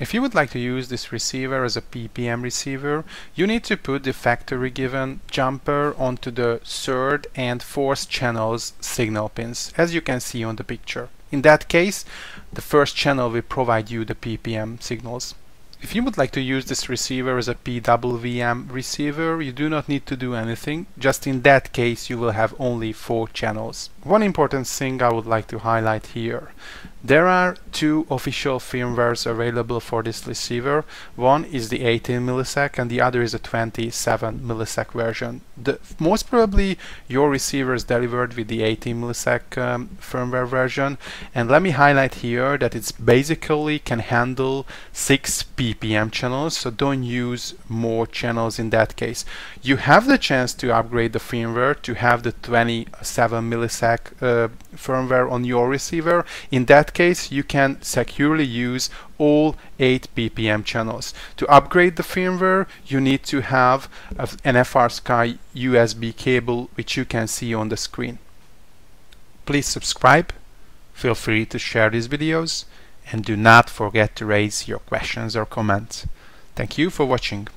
If you would like to use this receiver as a PPM receiver, you need to put the factory given jumper onto the third and fourth channels signal pins, as you can see on the picture. In that case, the first channel will provide you the PPM signals. If you would like to use this receiver as a PWM receiver, you do not need to do anything. Just in that case, you will have only four channels. One important thing I would like to highlight here. There are two official firmwares available for this receiver. One is the 18 millisec and the other is a 27 millisec version. The, most probably your receiver is delivered with the 18 millisec um, firmware version and let me highlight here that it's basically can handle 6 ppm channels so don't use more channels in that case. You have the chance to upgrade the firmware to have the 27 millisec uh, firmware on your receiver. In that case, you can securely use all 8 ppm channels. To upgrade the firmware, you need to have an FrSky USB cable, which you can see on the screen. Please subscribe, feel free to share these videos, and do not forget to raise your questions or comments. Thank you for watching.